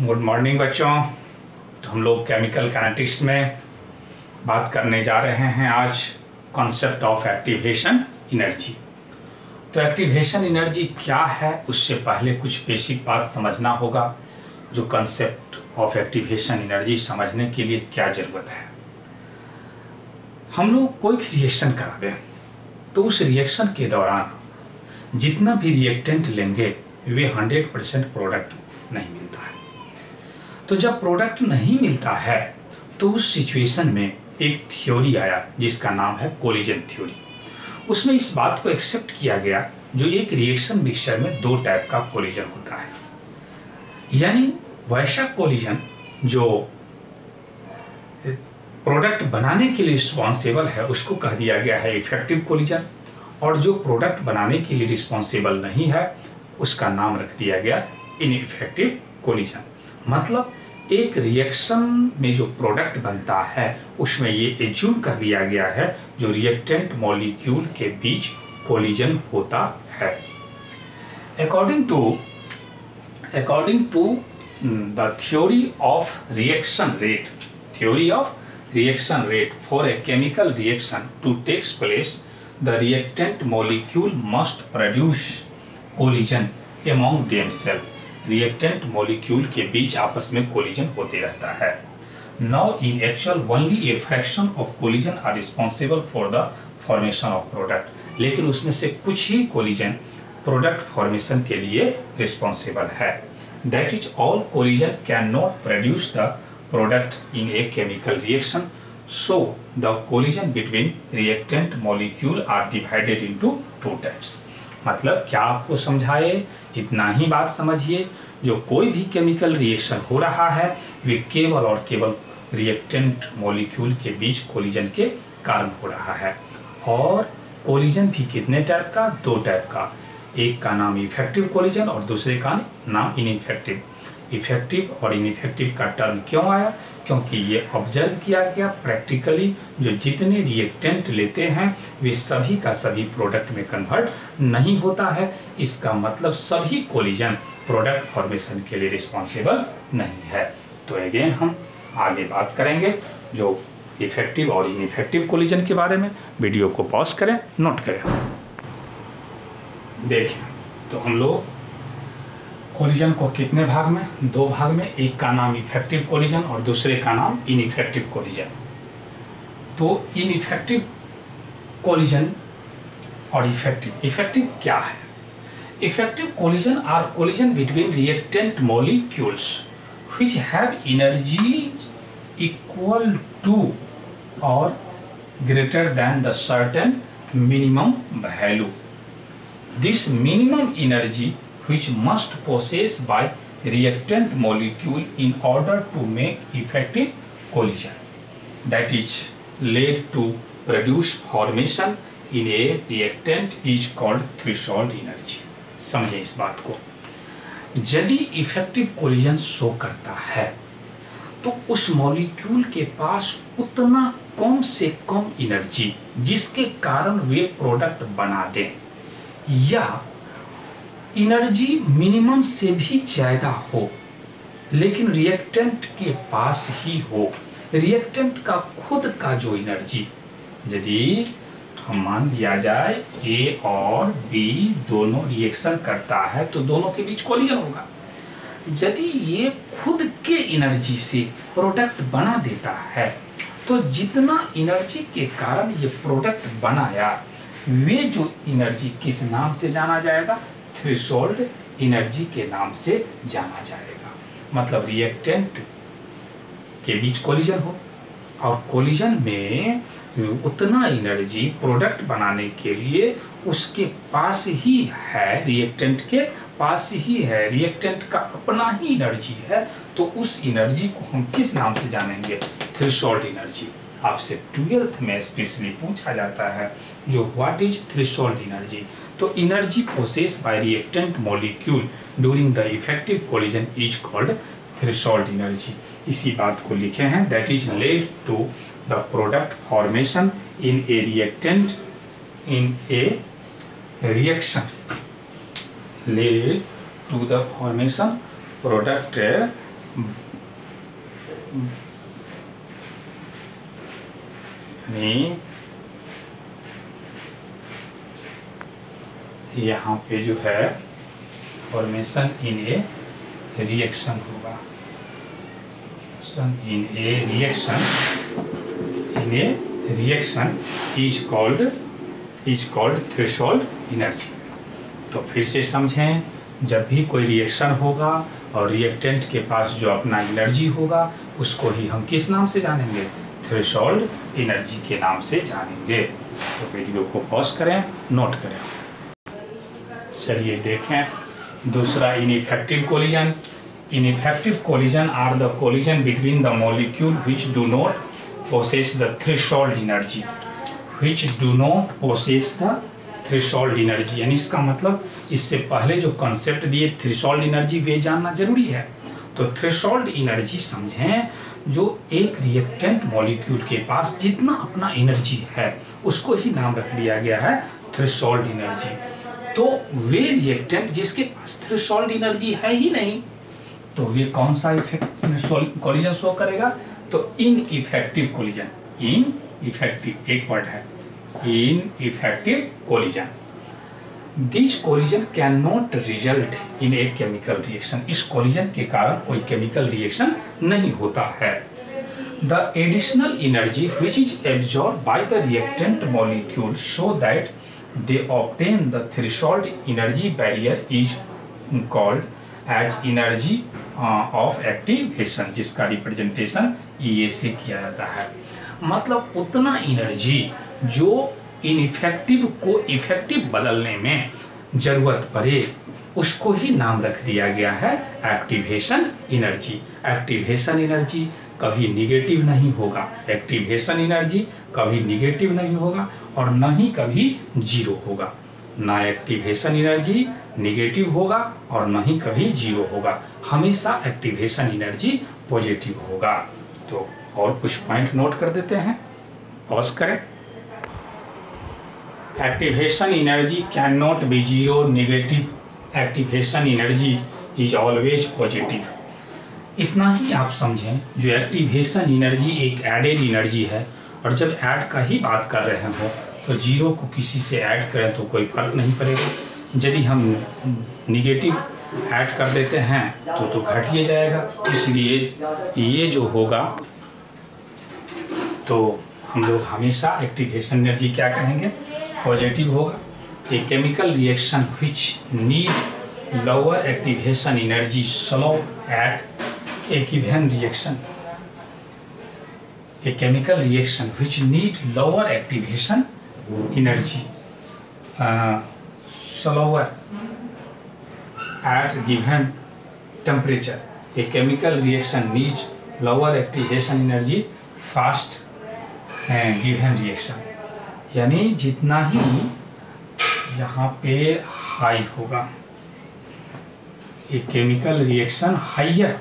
Good morning बच्चों। तो हम लोग केमिकल काइनेटिक्स में बात करने जा रहे हैं आज कॉन्सेप्ट ऑफ़ एक्टिवेशन एनर्जी तो एक्टिवेशन एनर्जी क्या है? उससे पहले कुछ बेसिक बात समझना होगा, जो कॉन्सेप्ट ऑफ़ एक्टिवेशन एनर्जी समझने के लिए क्या ज़रूरत है। हम लोग कोई भी रिएक्शन करा दें तो उस रिएक्शन के दौरान जितना भी रिएक्टेंट लेंगे, वे हंड्रेड परसेंट प्रोडक्ट नहीं मिलता है। तो जब प्रोडक्ट नहीं मिलता है तो उस सिचुएशन में एक थ्योरी आया, जिसका नाम है कोलिजन थ्योरी उसमें इस बात को एक्सेप्ट किया गया, जो एक रिएक्शन मिक्सचर में दो टाइप का कोलिजन होता है। यानी वैसा कोलिजन जो प्रोडक्ट बनाने के लिए रिस्पॉन्सिबल है, उसको कह दिया गया है इफ़ेक्टिव कोलिजन और जो प्रोडक्ट बनाने के लिए रिस्पॉन्सिबल नहीं है, उसका नाम रख दिया गया इनइफेक्टिव कोलिजन मतलब एक रिएक्शन में जो प्रोडक्ट बनता है, उसमें ये एज्यूम कर लिया गया है, जो रिएक्टेंट मॉलिक्यूल के बीच कोलिजन होता है। According to according to the theory of reaction rate theory of reaction rate for a chemical reaction to takes place the reactant molecule must produce collision among them self reactant molecule के बीच आपस में collision होते रहता है now in actual only a fraction of collision are responsible for the formation of product लेकिन उसमें से कुछ ही कोलिजन प्रोडक्ट फॉर्मेशन के लिए रिस्पॉन्सिबल है that is all collision can not produce the product in a chemical reaction. So, the collision between reactant molecule are divided into two types. मतलब क्या आपको समझाए? इतना ही बात समझिए। जो कोई भी केमिकल रिएक्शन हो रहा है, वे केवल और केवल रिएक्टेंट मॉलिक्यूल के बीच कोलिजन के कारण हो रहा है। और कोलिजन भी कितने टाइप का? दो टाइप का। एक का नाम इफ़ेक्टिव कोलिजन और दूसरे का नाम इनइफेक्टिव इफ़ेक्टिव और इनइफेक्टिव का टर्म क्यों आया? क्योंकि ये ऑब्ज़र्व किया गया प्रैक्टिकली जो जितने रिएक्टेंट लेते हैं, वे सभी का सभी प्रोडक्ट में कन्वर्ट नहीं होता है। इसका मतलब सभी कोलिजन प्रोडक्ट फॉर्मेशन के लिए रिस्पॉन्सिबल नहीं है। तो अगेन हम आगे बात करेंगे जो इफ़ेक्टिव और इनइफेक्टिव कोलिजन के बारे में। वीडियो को पॉज करें नोट करें। देखिए तो हम लोग कोलिजन को कितने भाग में? दो भाग में, एक का नाम इफ़ेक्टिव कोलिजन और दूसरे का नाम इनइफेक्टिव कोलिजन तो इनइफेक्टिव कोलिजन और इफ़ेक्टिव इफ़ेक्टिव क्या है? Effective collision are collision between reactant molecules which have energies equal to or greater than the certain minimum value. This minimum energy which must possess by reactant molecule in order to make effective collision that is led to produce formation in a reactant is called threshold energy समझे इस बात को यदि effective collision show करता है तो उस molecule के पास उतना कम से कम एनर्जी जिसके कारण वे प्रोडक्ट बना दें या एनर्जी मिनिमम से भी ज़्यादा हो, लेकिन रिएक्टेंट के पास ही हो। रिएक्टेंट का खुद का जो एनर्जी, यदि हम मान लिया जाए ए और बी दोनों रिएक्शन करता है तो दोनों के बीच कोलिजन होगा। यदि ये खुद के एनर्जी से प्रोडक्ट बना देता है तो जितना एनर्जी के कारण ये प्रोडक्ट बनाया, वे जो एनर्जी किस नाम से जाना जाएगा? थ्रेशोल्ड एनर्जी के नाम से जाना जाएगा। मतलब रिएक्टेंट के बीच कोलिजन हो। और कोलिजन में उतना एनर्जी प्रोडक्ट बनाने के लिए उसके पास ही है रिएक्टेंट के, पास ही है रिएक्टेंट का अपना ही एनर्जी है तो उस एनर्जी को हम किस नाम से जानेंगे? थ्रेशोल्ड एनर्जी आपसे ट्वेल्थ में स्पेशली पूछा जाता है, जो व्हाट इज़ थ्रेशोल्ड एनर्जी तो energy process by reactant molecule during the effective collision is called threshold energy इसी बात को लिखे हैं that is led to the product formation in a reactant in a reaction led to the formation product यानी यहाँ पे जो है फॉर्मेशन इन ए रिएक्शन होगा। In a reaction in a reaction is called is called threshold energy तो फिर से समझें, जब भी कोई रिएक्शन होगा और रिएक्टेंट के पास जो अपना एनर्जी होगा, उसको ही हम किस नाम से जानेंगे? थ्रेशोल्ड एनर्जी के नाम से जानेंगे। तो वीडियो को पॉज करें नोट करें। चलिए देखें। दूसरा ineffective collision ineffective collision are the collision between the molecule which do not possess the threshold energy which do not possess the threshold energy यानी इसका मतलब इससे पहले जो कंसेप्ट दिए थ्रेशोल्ड एनर्जी वे जानना ज़रूरी है। तो थ्रेशोल्ड एनर्जी समझें, जो एक रिएक्टेंट मॉलिक्यूल के पास जितना अपना एनर्जी है, उसको ही नाम रख दिया गया है थ्रेशोल्ड एनर्जी तो वे रिएक्टेंट जिसके पास थ्रेशोल्ड एनर्जी है ही नहीं तो वे कौन सा इफ़ेक्ट कॉलिजन शो करेगा? तो ineffective collision ineffective एक वर्ड है। Ineffective collision this collision can not result in a chemical reaction इस कोलिजन के कारण कोई केमिकल रिएक्शन नहीं होता है। The additional energy which is absorb by the reactant molecule so that they obtain the threshold energy barrier is called as energy of activation जिसका representation E से किया जाता है। मतलब उतना एनर्जी जो इनफेक्टिव को इफ़ेक्टिव बदलने में ज़रूरत पड़े, उसको ही नाम रख दिया गया है एक्टिवेशन एनर्जी एक्टिवेशन एनर्जी कभी निगेटिव नहीं होगा। एक्टिवेशन एनर्जी कभी निगेटिव नहीं होगा और न ही कभी ज़ीरो होगा। ना एक्टिवेशन एनर्जी निगेटिव होगा और न ही कभी ज़ीरो होगा। हमेशा एक्टिवेशन एनर्जी पॉजिटिव होगा। तो और कुछ पॉइंट नोट कर देते हैं। पॉज करें। Activation energy can not be zero negative activation energy is always positive इतना ही आप समझें, जो एक्टिवेशन एनर्जी एक एडेड एनर्जी है, और जब ऐड का ही बात कर रहे हो तो ज़ीरो को किसी से ऐड करें तो कोई फ़र्क नहीं पड़ेगा। यदि हम निगेटिव ऐड कर देते हैं तो तो घट ही जाएगा। इसलिए ये जो होगा तो हम लोग हमेशा एक्टिवेशन एनर्जी क्या कहेंगे? पॉजिटिव होगा। A chemical reaction which need lower activation energy slow at एक event reaction a chemical reaction which need lower activation energy slower at given temperature a chemical reaction which lower activation energy fast given reaction यानी जितना ही यहाँ पे high होगा। A chemical reaction higher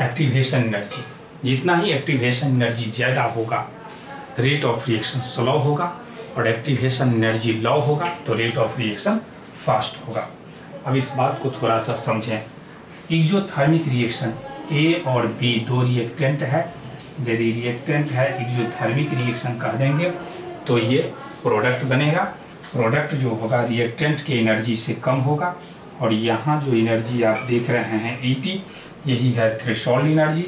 activation energy जितना ही activation energy ज़्यादा होगा रेट ऑफ़ रिएक्शन स्लो होगा और एक्टिवेशन एनर्जी लो होगा तो रेट ऑफ़ रिएक्शन फास्ट होगा। अब इस बात को थोड़ा सा समझें। एक्जोथर्मिक रिएक्शन ए और बी दो रिएक्टेंट है। यदि रिएक्टेंट है एक्जोथर्मिक रिएक्शन कह देंगे तो ये प्रोडक्ट बनेगा। प्रोडक्ट जो होगा रिएक्टेंट के एनर्जी से कम होगा। और यहाँ जो एनर्जी आप देख रहे हैं e यही है थ्रेशोल्ड एनर्जी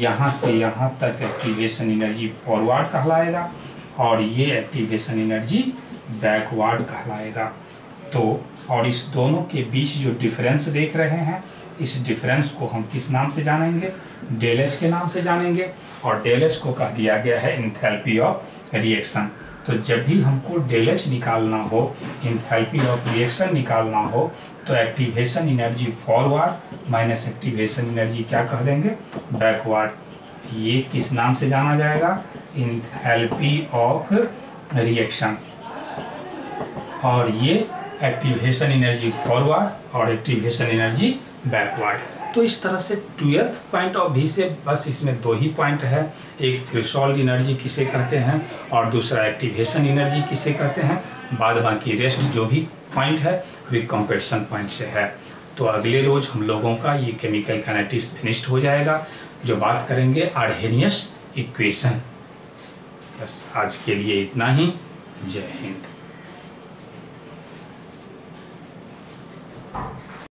यहाँ से यहाँ तक एक्टिवेशन एनर्जी फॉरवर्ड कहलाएगा और ये एक्टिवेशन एनर्जी बैकवर्ड कहलाएगा। तो और इस दोनों के बीच जो डिफरेंस देख रहे हैं, इस डिफरेंस को हम किस नाम से जानेंगे? डेलेस के नाम से जानेंगे। और डेलेस को कह दिया गया है इंथैल्पी ऑफ़ रिएक्शन तो जब भी हमको डेलेज निकालना हो इंथैल्पी ऑफ़ रिएक्शन निकालना हो तो activation energy forward minus activation energy क्या कह देंगे? बैकवर्ड ये किस नाम से जाना जाएगा? इंथैल्पी ऑफ़ रिएक्शन और ये एक्टिवेशन एनर्जी फॉरवर्ड और एक्टिवेशन एनर्जी बैकवर्ड तो इस तरह से ट्वेल्थ पॉइंट ऑफ़ भी से बस इसमें दो ही पॉइंट है। एक थ्रेशोल्ड एनर्जी किसे कहते हैं और दूसरा एक्टिवेशन एनर्जी किसे कहते हैं? बाद बाकी रेस्ट जो भी पॉइंट है, वे कंपेरिशन पॉइंट से है। तो अगले रोज हम लोगों का ये केमिकल काइनेटिक्स फिनिश्ड हो जाएगा। जो बात करेंगे अर्हेनियस इक्वेशन बस आज के लिए इतना ही। जय हिंद।